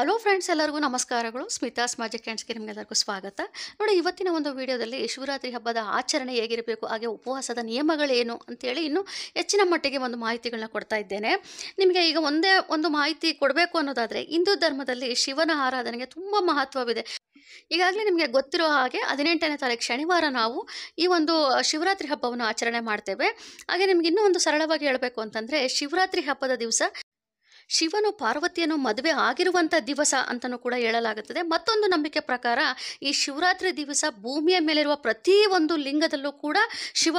Hello friends ಎಲ್ಲರಿಗೂ ನಮಸ್ಕಾರಗಳು. Smitha's magic ಹ್ಯಾಂಡ್ಸ್ಗೆ ನಿಮಗೆಲ್ಲರಿಗೂ ಸ್ವಾಗತ. ನೋಡಿ, ಇವತ್ತಿನ ಒಂದು ವಿಡಿಯೋದಲ್ಲಿ ಶಿವರಾತ್ರಿ ಹಬ್ಬದ ಆಚರಣೆ ಹೇಗಿರಬೇಕು, ಹಾಗೆ ಉಪವಾಸದ ನಿಯಮಗಳೇನು ಅಂತೇಳಿ ಇನ್ನೂ ಹೆಚ್ಚಿನ ಮಟ್ಟಿಗೆ ಒಂದು ಮಾಹಿತಿಗಳನ್ನ ಕೊಡ್ತಾ ಇದ್ದೇನೆ. ನಿಮಗೆ ಈಗ ಒಂದೇ ಒಂದು ಮಾಹಿತಿ ಕೊಡಬೇಕು ಅನ್ನೋದಾದರೆ, ಹಿಂದೂ ಧರ್ಮದಲ್ಲಿ ಶಿವನ ಆರಾಧನೆಗೆ ತುಂಬ ಮಹತ್ವವಿದೆ. ಈಗಾಗಲೇ ನಿಮಗೆ ಗೊತ್ತಿರೋ ಹಾಗೆ ಹದಿನೆಂಟನೇ ತಾರೀಕು ಶನಿವಾರ ನಾವು ಈ ಒಂದು ಶಿವರಾತ್ರಿ ಹಬ್ಬವನ್ನು ಆಚರಣೆ ಮಾಡ್ತೇವೆ. ಹಾಗೆ ನಿಮ್ಗೆ ಇನ್ನೂ ಒಂದು ಸರಳವಾಗಿ ಹೇಳಬೇಕು ಅಂತಂದರೆ, ಶಿವರಾತ್ರಿ ಹಬ್ಬದ ದಿವಸ ಶಿವನು ಪಾರ್ವತಿಯನ್ನು ಮದುವೆ ಆಗಿರುವಂಥ ದಿವಸ ಅಂತಲೂ ಕೂಡ ಹೇಳಲಾಗುತ್ತದೆ. ಮತ್ತೊಂದು ನಂಬಿಕೆ ಪ್ರಕಾರ ಈ ಶಿವರಾತ್ರಿ ದಿವಸ ಭೂಮಿಯ ಮೇಲಿರುವ ಪ್ರತಿ ಒಂದು ಲಿಂಗದಲ್ಲೂ ಕೂಡ ಶಿವ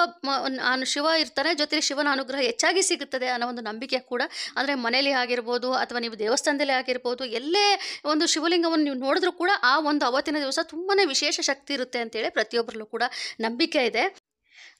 ಶಿವ ಇರ್ತಾರೆ ಜೊತೆಗೆ ಶಿವನ ಅನುಗ್ರಹ ಹೆಚ್ಚಾಗಿ ಸಿಗುತ್ತದೆ ಅನ್ನೋ ಒಂದು ನಂಬಿಕೆ ಕೂಡ ಅಂದರೆ ಮನೆಯಲ್ಲಿ ಆಗಿರ್ಬೋದು ಅಥವಾ ನೀವು ದೇವಸ್ಥಾನದಲ್ಲಿ ಆಗಿರ್ಬೋದು, ಎಲ್ಲೇ ಒಂದು ಶಿವಲಿಂಗವನ್ನು ನೀವು ನೋಡಿದ್ರೂ ಕೂಡ ಆ ಒಂದು ಅವತ್ತಿನ ದಿವಸ ತುಂಬಾ ವಿಶೇಷ ಶಕ್ತಿ ಇರುತ್ತೆ ಅಂತೇಳಿ ಪ್ರತಿಯೊಬ್ಬರಲ್ಲೂ ಕೂಡ ನಂಬಿಕೆ ಇದೆ.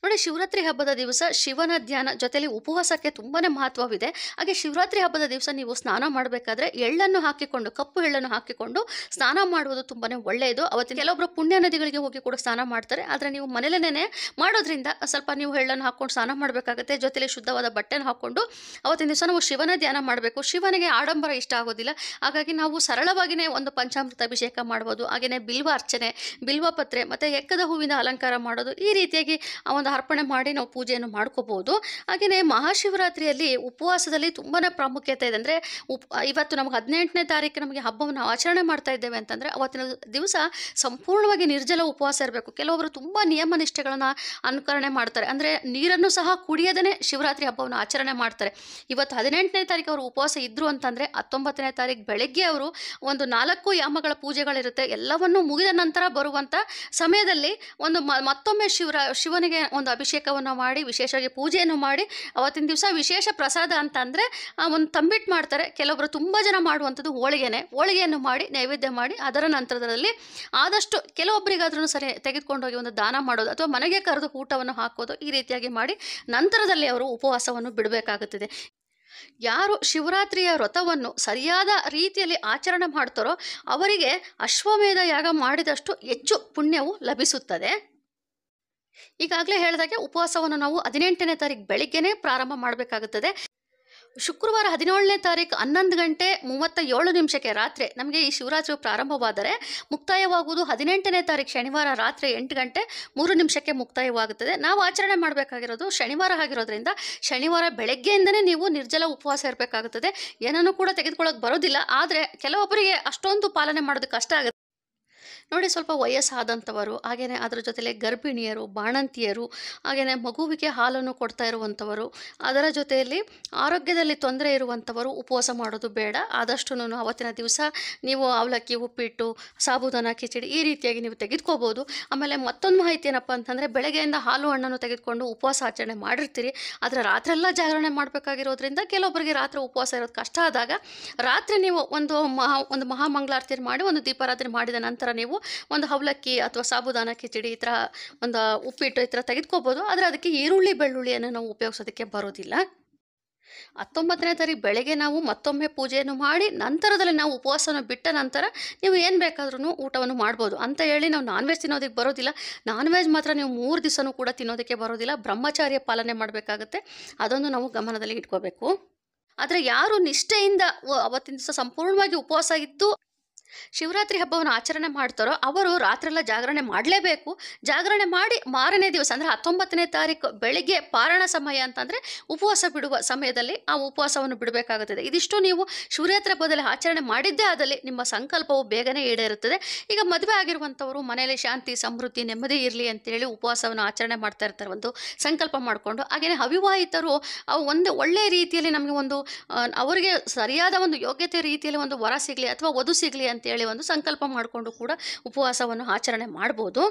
ನೋಡಿ, ಶಿವರಾತ್ರಿ ಹಬ್ಬದ ದಿವಸ ಶಿವನ ಧ್ಯಾನ ಜೊತೆಲಿ ಉಪವಾಸಕ್ಕೆ ತುಂಬಾ ಮಹತ್ವವಿದೆ. ಹಾಗೆ ಶಿವರಾತ್ರಿ ಹಬ್ಬದ ದಿವಸ ನೀವು ಸ್ನಾನ ಮಾಡಬೇಕಾದ್ರೆ ಎಳ್ಳನ್ನು ಹಾಕಿಕೊಂಡು, ಕಪ್ಪು ಎಳ್ಳನ್ನು ಹಾಕಿಕೊಂಡು ಸ್ನಾನ ಮಾಡುವುದು ತುಂಬಾ ಒಳ್ಳೆಯದು. ಅವತ್ತಿನ ಕೆಲವೊಬ್ಬರು ಪುಣ್ಯ ನದಿಗಳಿಗೆ ಹೋಗಿ ಕೂಡ ಸ್ನಾನ ಮಾಡ್ತಾರೆ. ಆದರೆ ನೀವು ಮನೆಯಲ್ಲೇನೆ ಮಾಡೋದ್ರಿಂದ ಸ್ವಲ್ಪ ನೀವು ಎಳ್ಳನ್ನು ಹಾಕ್ಕೊಂಡು ಸ್ನಾನ ಮಾಡಬೇಕಾಗುತ್ತೆ. ಜೊತೆಲಿ ಶುದ್ಧವಾದ ಬಟ್ಟೆನ ಹಾಕ್ಕೊಂಡು ಅವತ್ತಿನ ದಿವಸ ನಾವು ಶಿವನ ಧ್ಯಾನ ಮಾಡಬೇಕು. ಶಿವನಿಗೆ ಆಡಂಬರ ಇಷ್ಟ ಆಗೋದಿಲ್ಲ. ಹಾಗಾಗಿ ನಾವು ಸರಳವಾಗಿಯೇ ಒಂದು ಪಂಚಾಮೃತ ಅಭಿಷೇಕ ಮಾಡ್ಬೋದು. ಹಾಗೆಯೇ ಬಿಲ್ವ ಅರ್ಚನೆ, ಬಿಲ್ವ ಪತ್ರೆ, ಮತ್ತು ಎಕ್ಕದ ಹೂವಿನ ಅಲಂಕಾರ ಮಾಡೋದು ಈ ರೀತಿಯಾಗಿ ಆ ಒಂದು ಅರ್ಪಣೆ ಮಾಡಿ ನಾವು ಪೂಜೆಯನ್ನು ಮಾಡ್ಕೋಬಹುದು. ಹಾಗೆಯೇ ಮಹಾಶಿವರಾತ್ರಿಯಲ್ಲಿ ಉಪವಾಸದಲ್ಲಿ ತುಂಬಾ ಪ್ರಾಮುಖ್ಯತೆ ಇದೆ. ಅಂದರೆ ಉಪ್, ಇವತ್ತು ನಮಗೆ ಹದಿನೆಂಟನೇ ತಾರೀಕು ನಮಗೆ ಹಬ್ಬವನ್ನು ಆಚರಣೆ ಮಾಡ್ತಾ ಇದ್ದೇವೆ ಅಂತಂದರೆ ಅವತ್ತಿನ ದಿವಸ ಸಂಪೂರ್ಣವಾಗಿ ನಿರ್ಜಲ ಉಪವಾಸ ಇರಬೇಕು. ಕೆಲವೊಬ್ಬರು ತುಂಬ ನಿಯಮ ನಿಷ್ಠೆಗಳನ್ನು ಅನುಕರಣೆ ಮಾಡ್ತಾರೆ. ಅಂದರೆ ನೀರನ್ನು ಸಹ ಕುಡಿಯದೇ ಶಿವರಾತ್ರಿ ಹಬ್ಬವನ್ನು ಆಚರಣೆ ಮಾಡ್ತಾರೆ. ಇವತ್ತು ಹದಿನೆಂಟನೇ ತಾರೀಕು ಅವರು ಉಪವಾಸ ಇದ್ದರು ಅಂತಂದರೆ ಹತ್ತೊಂಬತ್ತನೇ ತಾರೀಕು ಬೆಳಗ್ಗೆ ಅವರು ಒಂದು ನಾಲ್ಕು ಯಾಮಗಳ ಪೂಜೆಗಳಿರುತ್ತೆ. ಎಲ್ಲವನ್ನು ಮುಗಿದ ನಂತರ ಬರುವಂಥ ಸಮಯದಲ್ಲಿ ಒಂದು ಮತ್ತೊಮ್ಮೆ ಶಿವರ, ಶಿವನಿಗೆ ಒಂದು ಅಭಿಷೇಕವನ್ನು ಮಾಡಿ, ವಿಶೇಷವಾಗಿ ಪೂಜೆಯನ್ನು ಮಾಡಿ, ಅವತ್ತಿನ ದಿವಸ ವಿಶೇಷ ಪ್ರಸಾದ ಅಂತ ಅಂದರೆ ಒಂದು ತಂಬಿಟ್ಟು ಮಾಡ್ತಾರೆ. ಕೆಲವೊಬ್ಬರು ತುಂಬ ಜನ ಮಾಡುವಂಥದ್ದು ಹೋಳಿಗೆನೆ. ಹೋಳಿಗೆಯನ್ನು ಮಾಡಿ, ನೈವೇದ್ಯ ಮಾಡಿ, ಅದರ ನಂತರದಲ್ಲಿ ಆದಷ್ಟು ಕೆಲವೊಬ್ಬರಿಗಾದ್ರೂ ಸರಿ ತೆಗೆದುಕೊಂಡೋಗಿ ಒಂದು ದಾನ ಮಾಡೋದು ಅಥವಾ ಮನೆಗೆ ಕರೆದು ಊಟವನ್ನು ಹಾಕೋದು ಈ ರೀತಿಯಾಗಿ ಮಾಡಿ, ನಂತರದಲ್ಲಿ ಅವರು ಉಪವಾಸವನ್ನು ಬಿಡಬೇಕಾಗುತ್ತದೆ. ಯಾರು ಶಿವರಾತ್ರಿಯ ವ್ರತವನ್ನು ಸರಿಯಾದ ರೀತಿಯಲ್ಲಿ ಆಚರಣೆ ಮಾಡ್ತಾರೋ ಅವರಿಗೆ ಅಶ್ವಮೇಧ ಯಾಗ ಮಾಡಿದಷ್ಟು ಹೆಚ್ಚು ಪುಣ್ಯವು ಲಭಿಸುತ್ತದೆ. ಈಗಾಗಲೇ ಹೇಳಿದಾಗೆ ಉಪವಾಸವನ್ನು ನಾವು ಹದಿನೆಂಟನೇ ತಾರೀಕು ಬೆಳಿಗ್ಗೆನೇ ಪ್ರಾರಂಭ ಮಾಡಬೇಕಾಗುತ್ತದೆ. ಶುಕ್ರವಾರ ಹದಿನೇಳನೇ ತಾರೀಕು ಹನ್ನೊಂದು ಗಂಟೆ ಮೂವತ್ತ ಏಳು ನಿಮಿಷಕ್ಕೆ ರಾತ್ರಿ, ನಮಗೆ ಈ ಶಿವರಾತ್ರಿ ಪ್ರಾರಂಭವಾದರೆ ಮುಕ್ತಾಯವಾಗುವುದು ಹದಿನೆಂಟನೇ ತಾರೀಕು ಶನಿವಾರ ರಾತ್ರಿ ಎಂಟು ಗಂಟೆ ಮೂರು ನಿಮಿಷಕ್ಕೆ ಮುಕ್ತಾಯವಾಗುತ್ತದೆ. ನಾವು ಆಚರಣೆ ಮಾಡಬೇಕಾಗಿರೋದು ಶನಿವಾರ ಆಗಿರೋದ್ರಿಂದ ಶನಿವಾರ ಬೆಳಗ್ಗೆಯಿಂದನೇ ನೀವು ನಿರ್ಜಲ ಉಪವಾಸ ಇರಬೇಕಾಗುತ್ತದೆ. ಏನನ್ನು ಕೂಡ ತೆಗೆದುಕೊಳ್ಳೋಕೆ ಬರೋದಿಲ್ಲ, ಆದರೆ ಕೆಲವೊಬ್ಬರಿಗೆ ಅಷ್ಟೊಂದು ಪಾಲನೆ ಮಾಡೋದು ಕಷ್ಟ ಆಗುತ್ತೆ. ನೋಡಿ ಸ್ವಲ್ಪ ವಯಸ್ಸಾದಂಥವರು ಹಾಗೆಯೇ ಅದರ ಜೊತೆಲೆ ಗರ್ಭಿಣಿಯರು, ಬಾಣಂತಿಯರು ಹಾಗೆಯೇ ಮಗುವಿಗೆ ಹಾಲನ್ನು ಕೊಡ್ತಾ ಇರುವಂಥವರು, ಅದರ ಜೊತೆಯಲ್ಲಿ ಆರೋಗ್ಯದಲ್ಲಿ ತೊಂದರೆ ಇರುವಂಥವರು ಉಪವಾಸ ಮಾಡೋದು ಬೇಡ. ಆದಷ್ಟು ಅವತ್ತಿನ ದಿವಸ ನೀವು ಅವಲಕ್ಕಿ, ಉಪ್ಪಿಟ್ಟು, ಸಾಬುದಾನ, ಕಿಚಡಿ ಈ ರೀತಿಯಾಗಿ ನೀವು ತೆಗೆದುಕೋಬೋದು. ಆಮೇಲೆ ಮತ್ತೊಂದು ಮಾಹಿತಿ ಏನಪ್ಪ ಅಂತಂದರೆ, ಬೆಳಗ್ಗೆಯಿಂದ ಹಾಲು ಹಣ್ಣನ್ನು ತೆಗೆದುಕೊಂಡು ಉಪವಾಸ ಆಚರಣೆ ಮಾಡಿರ್ತೀರಿ. ಆದರೆ ರಾತ್ರೆಲ್ಲ ಜಾಗರಣೆ ಮಾಡಬೇಕಾಗಿರೋದ್ರಿಂದ ಕೆಲವೊಬ್ಬರಿಗೆ ರಾತ್ರಿ ಉಪವಾಸ ಇರೋದು ಕಷ್ಟ ಆದಾಗ, ರಾತ್ರಿ ನೀವು ಒಂದು ಮಹಾ, ಒಂದು ಮಹಾಮಂಗಳಾರತಿ ಮಾಡಿ, ಒಂದು ದೀಪಾರಾಧನೆ ಮಾಡಿದ ನಂತರ ನೀವು ಒಂದು ಅವಲಕ್ಕಿ ಅಥವಾ ಸಾಬುದಾನ ಕಿಚಡಿ ಈ ಥರ ಒಂದು ಉಪ್ಪಿಟ್ಟು ಈ ಥರ ತೆಗೆದುಕೋಬೋದು. ಆದರೆ ಅದಕ್ಕೆ ಈರುಳ್ಳಿ, ಬೆಳ್ಳುಳ್ಳಿಯನ್ನು ನಾವು ಉಪಯೋಗಿಸೋದಕ್ಕೆ ಬರೋದಿಲ್ಲ. ಹತ್ತೊಂಬತ್ತನೇ ತಾರೀಕು ಬೆಳಗ್ಗೆ ನಾವು ಮತ್ತೊಮ್ಮೆ ಪೂಜೆಯನ್ನು ಮಾಡಿ, ನಂತರದಲ್ಲಿ ನಾವು ಉಪವಾಸನ ಬಿಟ್ಟ ನಂತರ ನೀವು ಏನು ಬೇಕಾದ್ರೂ ಊಟವನ್ನು ಮಾಡ್ಬೋದು. ಅಂತ ಹೇಳಿ ನಾವು ನಾನ್ ವೆಜ್ ತಿನ್ನೋದಕ್ಕೆ ಬರೋದಿಲ್ಲ. ನಾನ್ ವೆಜ್ ಮಾತ್ರ ನೀವು ಮೂರು ದಿವಸನೂ ಕೂಡ ತಿನ್ನೋದಕ್ಕೆ ಬರೋದಿಲ್ಲ. ಬ್ರಹ್ಮಚಾರ್ಯ ಪಾಲನೆ ಮಾಡಬೇಕಾಗುತ್ತೆ. ಅದೊಂದು ನಾವು ಗಮನದಲ್ಲಿ ಇಟ್ಕೋಬೇಕು. ಆದರೆ ಯಾರು ನಿಷ್ಠೆಯಿಂದ ಅವತ್ತಿನ ದಿವಸ ಸಂಪೂರ್ಣವಾಗಿ ಉಪವಾಸ ಇದ್ದು ಶಿವರಾತ್ರಿ ಹಬ್ಬವನ್ನು ಆಚರಣೆ ಮಾಡ್ತಾರೋ ಅವರು ರಾತ್ರೆಲ್ಲ ಜಾಗರಣೆ ಮಾಡಲೇಬೇಕು. ಜಾಗರಣೆ ಮಾಡಿ ಮಾರನೇ ದಿವಸ ಅಂದರೆ ಹತ್ತೊಂಬತ್ತನೇ ತಾರೀಕು ಬೆಳಿಗ್ಗೆ ಪಾರಣ ಸಮಯ ಅಂತಂದರೆ ಉಪವಾಸ ಬಿಡುವ ಸಮಯದಲ್ಲಿ ಆ ಉಪವಾಸವನ್ನು ಬಿಡಬೇಕಾಗುತ್ತದೆ. ಇದಿಷ್ಟು ನೀವು ಶಿವರಾತ್ರಿ ಹಬ್ಬದಲ್ಲಿ ಆಚರಣೆ ಮಾಡಿದ್ದೇ ಆದಲ್ಲಿ ನಿಮ್ಮ ಸಂಕಲ್ಪವು ಬೇಗನೆ ಈಡೇರುತ್ತದೆ. ಈಗ ಮದುವೆ ಆಗಿರುವಂಥವರು ಮನೆಯಲ್ಲಿ ಶಾಂತಿ, ಸಮೃದ್ಧಿ, ನೆಮ್ಮದಿ ಇರಲಿ ಅಂತೇಳಿ ಉಪವಾಸವನ್ನು ಆಚರಣೆ ಮಾಡ್ತಾ ಇರ್ತಾರೆ ಒಂದು ಸಂಕಲ್ಪ ಮಾಡಿಕೊಂಡು. ಹಾಗೆಯೇ ಅವಿವಾಹಿತರು ಅವು ಒಂದು ಒಳ್ಳೆಯ ರೀತಿಯಲ್ಲಿ ನಮಗೆ ಒಂದು ಅವರಿಗೆ ಸರಿಯಾದ ಒಂದು ಯೋಗ್ಯತೆ ರೀತಿಯಲ್ಲಿ ಒಂದು ವರ ಸಿಗಲಿ ಅಥವಾ ವಧು ಸಿಗಲಿ ಅಂತೇಳಿ ಒಂದು ಸಂಕಲ್ಪ ಮಾಡಿಕೊಂಡು ಕೂಡ ಉಪವಾಸವನ್ನು ಆಚರಣೆ ಮಾಡ್ಬೋದು.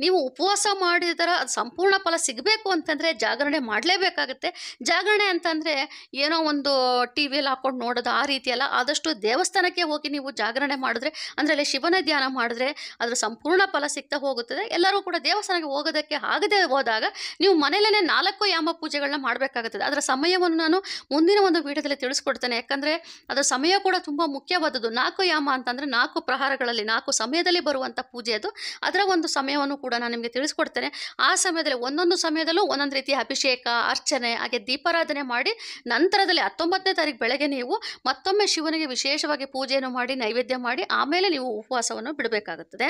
ನೀವು ಉಪವಾಸ ಮಾಡಿದರ ಅದು ಸಂಪೂರ್ಣ ಫಲ ಸಿಗಬೇಕು ಅಂತಂದರೆ ಜಾಗರಣೆ ಮಾಡಲೇಬೇಕಾಗುತ್ತೆ. ಜಾಗರಣೆ ಅಂತಂದರೆ ಏನೋ ಒಂದು ಟಿ ವಿಯಲ್ಲಿ ಹಾಕ್ಕೊಂಡು ನೋಡೋದು ಆ ರೀತಿಯಲ್ಲ. ಆದಷ್ಟು ದೇವಸ್ಥಾನಕ್ಕೆ ಹೋಗಿ ನೀವು ಜಾಗರಣೆ ಮಾಡಿದ್ರೆ ಅಂದರೆ ಅಲ್ಲಿ ಶಿವನ ಧ್ಯಾನ ಮಾಡಿದ್ರೆ ಅದರ ಸಂಪೂರ್ಣ ಫಲ ಸಿಗ್ತಾ ಹೋಗುತ್ತದೆ. ಎಲ್ಲರೂ ಕೂಡ ದೇವಸ್ಥಾನಕ್ಕೆ ಹೋಗೋದಕ್ಕೆ ಆಗದೆ ಹೋದಾಗ ನೀವು ಮನೆಯಲ್ಲೇ ನಾಲ್ಕು ಯಾಮ ಪೂಜೆಗಳನ್ನ ಮಾಡಬೇಕಾಗುತ್ತದೆ. ಅದರ ಸಮಯವನ್ನು ನಾನು ಮುಂದಿನ ಒಂದು ವಿಡಿಯೋದಲ್ಲಿ ತಿಳಿಸ್ಕೊಡ್ತೇನೆ. ಯಾಕಂದರೆ ಅದರ ಸಮಯ ಕೂಡ ತುಂಬ ಮುಖ್ಯವಾದದ್ದು. ನಾಲ್ಕು ಯಾಮ ಅಂತಂದರೆ ನಾಲ್ಕು ಪ್ರಹಾರಗಳಲ್ಲಿ, ನಾಲ್ಕು ಸಮಯದಲ್ಲಿ ಬರುವಂಥ ಪೂಜೆ ಅದು. ಅದರ ಒಂದು ಸಮಯವನ್ನು ವಿಧಾನವನ್ನು ಕೂಡ ನಾನು ನಿಮಗೆ ತಿಳಿಸ್ಕೊಡ್ತೇನೆ. ಆ ಸಮಯದಲ್ಲಿ ಒಂದೊಂದು ಸಮಯದಲ್ಲೂ ಒಂದೊಂದು ರೀತಿಯ ಅಭಿಷೇಕ, ಅರ್ಚನೆ, ಹಾಗೆ ದೀಪಾರಾಧನೆ ಮಾಡಿ ನಂತರದಲ್ಲಿ ಹತ್ತೊಂಬತ್ತನೇ ತಾರೀಕು ಬೆಳಗ್ಗೆ ನೀವು ಮತ್ತೊಮ್ಮೆ ಶಿವನಿಗೆ ವಿಶೇಷವಾಗಿ ಪೂಜೆಯನ್ನು ಮಾಡಿ, ನೈವೇದ್ಯ ಮಾಡಿ, ಆಮೇಲೆ ನೀವು ಉಪವಾಸವನ್ನು ಬಿಡಬೇಕಾಗುತ್ತದೆ.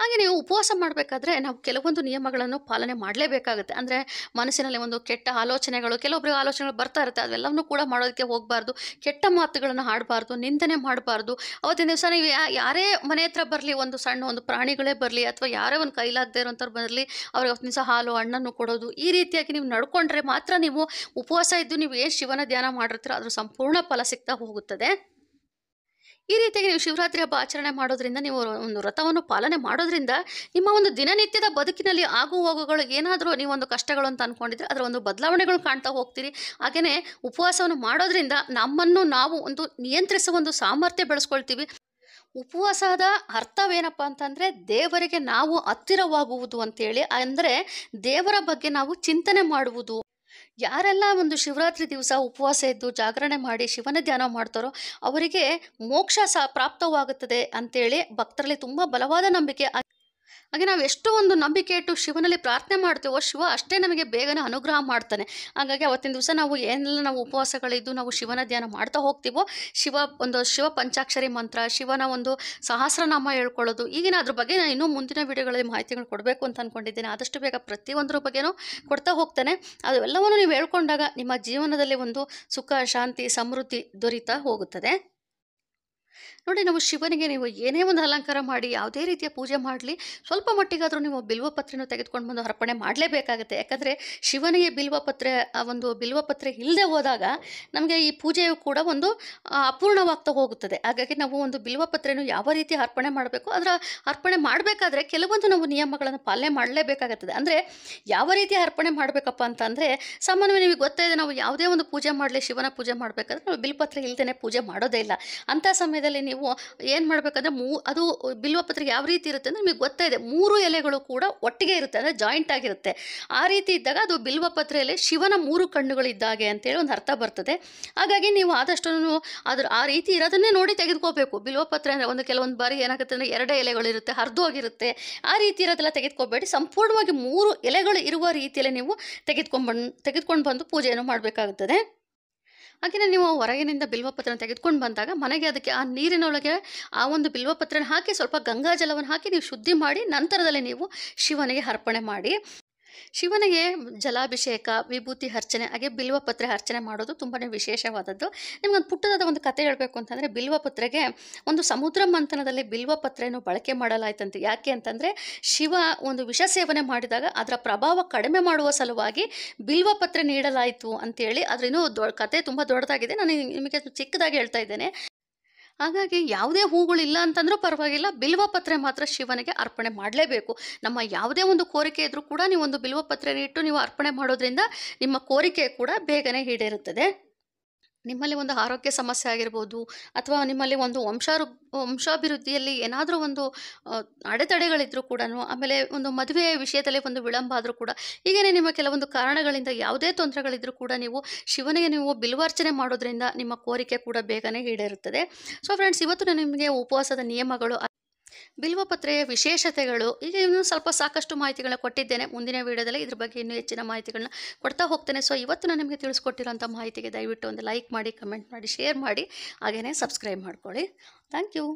ಹಾಗೆ ನೀವು ಉಪವಾಸ ಮಾಡಬೇಕಾದ್ರೆ ನಾವು ಕೆಲವೊಂದು ನಿಯಮಗಳನ್ನು ಪಾಲನೆ ಮಾಡಲೇಬೇಕಾಗುತ್ತೆ. ಅಂದರೆ ಮನಸ್ಸಿನಲ್ಲಿ ಒಂದು ಕೆಟ್ಟ ಆಲೋಚನೆಗಳು ಕೆಲವೊಬ್ಬರಿಗೆ ಆಲೋಚನೆಗಳು ಬರ್ತಾ ಇರುತ್ತೆ. ಅದೆಲ್ಲವನ್ನೂ ಕೂಡ ಮಾಡೋದಕ್ಕೆ ಹೋಗಬಾರ್ದು. ಕೆಟ್ಟ ಮಾತುಗಳನ್ನು ಆಡಬಾರ್ದು ನಿಂದನೆ ಮಾಡಬಾರ್ದು. ಅವತ್ತಿನ ದಿವಸ ನೀವು ಯಾರೇ ಮನೆ ಹತ್ರ ಬರಲಿ, ಒಂದು ಸಣ್ಣ ಒಂದು ಪ್ರಾಣಿಗಳೇ ಬರಲಿ, ಅಥವಾ ಯಾರೇ ಒಂದು ಕೈಲಾಗದೇ ಇರೋಂಥವ್ರು ಬರಲಿ, ಅವ್ರಿಗೆ ಅವತ್ತಿನ ದಿವಸ ಹಾಲು, ಹಣ್ಣನ್ನು ಕೊಡೋದು, ಈ ರೀತಿಯಾಗಿ ನೀವು ನಡ್ಕೊಂಡ್ರೆ ಮಾತ್ರ ನೀವು ಉಪವಾಸ ಇದ್ದು ನೀವು ಏನು ಶಿವನ ಧ್ಯಾನ ಮಾಡಿರ್ತೀರೋ ಅದ್ರ ಸಂಪೂರ್ಣ ಫಲ ಸಿಗ್ತಾ ಹೋಗುತ್ತದೆ. ಈ ರೀತಿಯಾಗಿ ನೀವು ಶಿವರಾತ್ರಿ ಹಬ್ಬ ಆಚರಣೆ ಮಾಡೋದ್ರಿಂದ ನೀವು ಒಂದು ವ್ರತವನ್ನು ಪಾಲನೆ ಮಾಡೋದ್ರಿಂದ ನಿಮ್ಮ ಒಂದು ದಿನನಿತ್ಯದ ಬದುಕಿನಲ್ಲಿ ಆಗು ಹೋಗುಗಳು ಏನಾದರೂ ನೀವು ಒಂದು ಕಷ್ಟಗಳು ಅಂತ ಅಂದ್ಕೊಂಡಿದ್ರೆ ಅದರ ಒಂದು ಬದಲಾವಣೆಗಳು ಕಾಣ್ತಾ ಹೋಗ್ತೀರಿ. ಹಾಗೆಯೇ ಉಪವಾಸವನ್ನು ಮಾಡೋದ್ರಿಂದ ನಮ್ಮನ್ನು ನಾವು ಒಂದು ನಿಯಂತ್ರಿಸುವ ಒಂದು ಸಾಮರ್ಥ್ಯ ಬೆಳೆಸ್ಕೊಳ್ತೀವಿ. ಉಪವಾಸದ ಅರ್ಥವೇನಪ್ಪ ಅಂತಂದರೆ ದೇವರಿಗೆ ನಾವು ಹತ್ತಿರವಾಗುವುದು ಅಂತೇಳಿ. ಅಂದರೆ ದೇವರ ಬಗ್ಗೆ ನಾವು ಚಿಂತನೆ ಮಾಡುವುದು. ಯಾರೆಲ್ಲ ಒಂದು ಶಿವರಾತ್ರಿ ದಿವಸ ಉಪವಾಸ ಇದ್ದು ಜಾಗರಣೆ ಮಾಡಿ ಶಿವನ ಧ್ಯಾನ ಮಾಡ್ತಾರೋ ಅವರಿಗೆ ಮೋಕ್ಷ ಸಹ ಪ್ರಾಪ್ತವಾಗುತ್ತದೆ ಅಂತೇಳಿ ಭಕ್ತರಲ್ಲಿ ತುಂಬ ಬಲವಾದ ನಂಬಿಕೆ ಹಾಗೆ ನಾವು ಎಷ್ಟು ಒಂದು ನಂಬಿಕೆ ಇಟ್ಟು ಶಿವನಲ್ಲಿ ಪ್ರಾರ್ಥನೆ ಮಾಡ್ತೇವೋ ಶಿವ ಅಷ್ಟೇ ನಮಗೆ ಬೇಗನೆ ಅನುಗ್ರಹ ಮಾಡ್ತಾನೆ. ಹಾಗಾಗಿ ಅವತ್ತಿನ ದಿವಸ ನಾವು ಏನೆಲ್ಲ ನಾವು ಉಪವಾಸಗಳಿದ್ದು ನಾವು ಶಿವನ ಧ್ಯಾನ ಮಾಡ್ತಾ ಹೋಗ್ತೀವೋ, ಶಿವ ಒಂದು ಶಿವ ಪಂಚಾಕ್ಷರಿ ಮಂತ್ರ, ಶಿವನ ಒಂದು ಸಹಸ್ರನಾಮ ಹೇಳ್ಕೊಳ್ಳೋದು, ಈಗಿನ ಅದ್ರ ಬಗ್ಗೆ ನಾನು ಇನ್ನೂ ಮುಂದಿನ ವಿಡಿಯೋಗಳಲ್ಲಿ ಮಾಹಿತಿಗಳು ಕೊಡಬೇಕು ಅಂತ ಅಂದ್ಕೊಂಡಿದ್ದೇನೆ ಆದಷ್ಟು ಬೇಗ ಪ್ರತಿಯೊಂದರ ಬಗ್ಗೆನೂ ಕೊಡ್ತಾ ಹೋಗ್ತಾನೆ. ಅದು ಎಲ್ಲವನ್ನು ನೀವು ಹೇಳ್ಕೊಂಡಾಗ ನಿಮ್ಮ ಜೀವನದಲ್ಲಿ ಒಂದು ಸುಖ, ಶಾಂತಿ, ಸಮೃದ್ಧಿ ದೊರೀತಾ ಹೋಗುತ್ತದೆ. ನೋಡಿ ನಾವು ಶಿವನಿಗೆ ನೀವು ಏನೇ ಒಂದು ಅಲಂಕಾರ ಮಾಡಿ, ಯಾವುದೇ ರೀತಿಯ ಪೂಜೆ ಮಾಡಲಿ, ಸ್ವಲ್ಪ ಮಟ್ಟಿಗಾದರೂ ನೀವು ಬಿಲ್ವಪತ್ರೆನೂ ತೆಗೆದುಕೊಂಡು ಬಂದು ಅರ್ಪಣೆ ಮಾಡಲೇಬೇಕಾಗುತ್ತೆ. ಯಾಕಂದರೆ ಶಿವನಿಗೆ ಬಿಲ್ವಪತ್ರೆ ಆ ಒಂದು ಬಿಲ್ವಪತ್ರೆ ಇಲ್ಲದೆ ಹೋದಾಗ ನಮಗೆ ಈ ಪೂಜೆಯು ಕೂಡ ಒಂದು ಅಪೂರ್ಣವಾಗ್ತಾ ಹೋಗುತ್ತದೆ. ಹಾಗಾಗಿ ನಾವು ಒಂದು ಬಿಲ್ವಪತ್ರೆನೂ ಯಾವ ರೀತಿ ಅರ್ಪಣೆ ಮಾಡಬೇಕು, ಅದರ ಅರ್ಪಣೆ ಮಾಡಬೇಕಾದ್ರೆ ಕೆಲವೊಂದು ನಾವು ನಿಯಮಗಳನ್ನು ಪಾಲನೆ ಮಾಡಲೇಬೇಕಾಗುತ್ತದೆ. ಅಂದರೆ ಯಾವ ರೀತಿ ಅರ್ಪಣೆ ಮಾಡಬೇಕಪ್ಪ ಅಂತಂದರೆ ಸಾಮಾನ್ಯವಾಗಿ ನಿಮಗೆ ಗೊತ್ತಿದೆ ನಾವು ಯಾವುದೇ ಒಂದು ಪೂಜೆ ಮಾಡಲಿ, ಶಿವನ ಪೂಜೆ ಮಾಡಬೇಕಾದ್ರೆ ನಾವು ಬಿಲ್ಪತ್ರೆ ಇಲ್ಲದೇ ಪೂಜೆ ಮಾಡೋದೇ ಇಲ್ಲ. ಅಂಥ ಸಮಯದಲ್ಲಿ ನೀವು ಏನು ಮಾಡಬೇಕಂದ್ರೆ ಮೂ, ಅದು ಬಿಲ್ವಪತ್ರೆ ಯಾವ ರೀತಿ ಇರುತ್ತೆ ಅಂದರೆ ನಿಮಗೆ ಗೊತ್ತಿದೆ ಮೂರು ಎಲೆಗಳು ಕೂಡ ಒಟ್ಟಿಗೆ ಇರುತ್ತೆ ಅಂದರೆ ಜಾಯಿಂಟ್ ಆಗಿರುತ್ತೆ. ಆ ರೀತಿ ಇದ್ದಾಗ ಅದು ಬಿಲ್ವಪತ್ರೆಯಲ್ಲಿ ಶಿವನ ಮೂರು ಕಣ್ಣುಗಳು ಇದ್ದಾಗೆ ಅಂತೇಳಿ ಒಂದು ಅರ್ಥ ಬರ್ತದೆ. ಹಾಗಾಗಿ ನೀವು ಆದಷ್ಟು ಅದ್ರ ಆ ರೀತಿ ಇರೋದನ್ನೇ ನೋಡಿ ತೆಗೆದುಕೋಬೇಕು. ಬಿಲ್ವಪತ್ರೆ ಅಂದರೆ ಒಂದು ಕೆಲವೊಂದು ಬಾರಿ ಏನಾಗುತ್ತೆ ಅಂದರೆ ಎರಡೇ ಎಲೆಗಳಿರುತ್ತೆ ಹರಿದೋಗಿರುತ್ತೆ ಆ ರೀತಿ ಇರೋದೆಲ್ಲ ತೆಗೆದುಕೋಬೇಡಿ. ಸಂಪೂರ್ಣವಾಗಿ ಮೂರು ಎಲೆಗಳು ಇರುವ ರೀತಿಯಲ್ಲಿ ನೀವು ತೆಗೆದುಕೊಂಡು ಬಂದು ತೆಗೆದುಕೊಂಡು ಬಂದು ಪೂಜೆಯನ್ನು ಮಾಡಬೇಕಾಗುತ್ತದೆ. ಹಾಗೆಯೇ ನೀವು ಹೊರಗಿನಿಂದ ಬಿಲ್ವಪತ್ರನ ತೆಗೆದುಕೊಂಡು ಬಂದಾಗ ಮನೆಗೆ ಅದಕ್ಕೆ ಆ ನೀರಿನೊಳಗೆ ಆ ಒಂದು ಬಿಲ್ವಪತ್ರನ ಹಾಕಿ ಸ್ವಲ್ಪ ಗಂಗಾಜಲವನ್ನು ಹಾಕಿ ನೀವು ಶುದ್ಧಿ ಮಾಡಿ ನಂತರದಲ್ಲಿ ನೀವು ಶಿವನಿಗೆ ಅರ್ಪಣೆ ಮಾಡಿ. ಶಿವನಿಗೆ ಜಲಾಭಿಷೇಕ, ವಿಭೂತಿ ಅರ್ಚನೆ, ಹಾಗೆ ಬಿಲ್ವಪತ್ರೆ ಅರ್ಚನೆ ಮಾಡೋದು ತುಂಬಾ ವಿಶೇಷವಾದದ್ದು. ನಿಮ್ಗೊಂದು ಪುಟ್ಟದಾದ ಒಂದು ಕತೆ ಹೇಳಬೇಕು ಅಂತಂದರೆ ಬಿಲ್ವಪತ್ರೆಗೆ ಒಂದು ಸಮುದ್ರ ಮಂಥನದಲ್ಲಿ ಬಿಲ್ವಪತ್ರೆಯನ್ನು ಬಳಕೆ ಮಾಡಲಾಯ್ತಂತೆ. ಯಾಕೆ ಅಂತಂದರೆ ಶಿವ ಒಂದು ವಿಷ ಸೇವನೆ ಮಾಡಿದಾಗ ಅದರ ಪ್ರಭಾವ ಕಡಿಮೆ ಮಾಡುವ ಸಲುವಾಗಿ ಬಿಲ್ವಪತ್ರೆ ನೀಡಲಾಯಿತು ಅಂತೇಳಿ ಅದ್ರ ಇನ್ನೂ ದೊ, ಕತೆ ತುಂಬ ದೊಡ್ಡದಾಗಿದೆ. ನಾನು ನಿಮಗೆ ಚಿಕ್ಕದಾಗಿ ಹೇಳ್ತಾ ಇದ್ದೇನೆ. ಹಾಗಾಗಿ ಯಾವುದೇ ಹೂಗಳಿಲ್ಲ ಅಂತಂದ್ರೂ ಪರವಾಗಿಲ್ಲ ಬಿಲ್ವಪತ್ರೆ ಮಾತ್ರ ಶಿವನಿಗೆ ಅರ್ಪಣೆ ಮಾಡಲೇಬೇಕು. ನಮ್ಮ ಯಾವುದೇ ಒಂದು ಕೋರಿಕೆ ಇದ್ರೂ ಕೂಡ ನೀವು ಒಂದು ಬಿಲ್ವಪತ್ರೆನ ಇಟ್ಟು ನೀವು ಅರ್ಪಣೆ ಮಾಡೋದ್ರಿಂದ ನಿಮ್ಮ ಕೋರಿಕೆ ಕೂಡ ಬೇಗನೆ ಈಡೇರುತ್ತದೆ. ನಿಮ್ಮಲ್ಲಿ ಒಂದು ಆರೋಗ್ಯ ಸಮಸ್ಯೆ ಆಗಿರ್ಬೋದು ಅಥವಾ ನಿಮ್ಮಲ್ಲಿ ಒಂದು ವಂಶಾರು, ವಂಶಾಭಿವೃದ್ಧಿಯಲ್ಲಿ ಏನಾದರೂ ಒಂದು ಅಡೆತಡೆಗಳಿದ್ರೂ ಕೂಡ ಆಮೇಲೆ ಒಂದು ಮದುವೆಯ ವಿಷಯದಲ್ಲಿ ಒಂದು ವಿಳಂಬ ಆದರೂ ಕೂಡ ಹೀಗೇ ನಿಮ್ಮ ಕೆಲವೊಂದು ಕಾರಣಗಳಿಂದ ಯಾವುದೇ ತೊಂದರೆಗಳಿದ್ರೂ ಕೂಡ ನೀವು ಶಿವನಿಗೆ ನೀವು ಬಿಲ್ವಾರ್ಚನೆ ಮಾಡೋದ್ರಿಂದ ನಿಮ್ಮ ಕೋರಿಕೆ ಕೂಡ ಬೇಗನೆ ಈಡೇರುತ್ತದೆ. ಸೊ ಫ್ರೆಂಡ್ಸ್ ಇವತ್ತು ನಾನು ನಿಮಗೆ ಉಪವಾಸದ ನಿಯಮಗಳು ಬಿಲ್ವಪತ್ರೆಯ ವಿಶೇಷತೆಗಳು, ಈಗ ಇನ್ನೂ ಸ್ವಲ್ಪ ಸಾಕಷ್ಟು ಮಾಹಿತಿಗಳನ್ನ ಕೊಟ್ಟಿದ್ದೇನೆ. ಮುಂದಿನ ವಿಡಿಯೋದಲ್ಲಿ ಇದ್ರ ಬಗ್ಗೆ ಇನ್ನೂ ಹೆಚ್ಚಿನ ಮಾಹಿತಿಗಳನ್ನ ಕೊಡ್ತಾ ಹೋಗ್ತೇನೆ. ಸೊ ಇವತ್ತು ನಾನು ನಿಮಗೆ ತಿಳಿಸ್ಕೊಟ್ಟಿರೋಂಥ ಮಾಹಿತಿಗೆ ದಯವಿಟ್ಟು ಒಂದು ಲೈಕ್ ಮಾಡಿ ಕಮೆಂಟ್ ಮಾಡಿ ಶೇರ್ ಮಾಡಿ ಹಾಗೆಯೇ ಸಬ್ಸ್ಕ್ರೈಬ್ ಮಾಡ್ಕೊಳ್ಳಿ. Thank you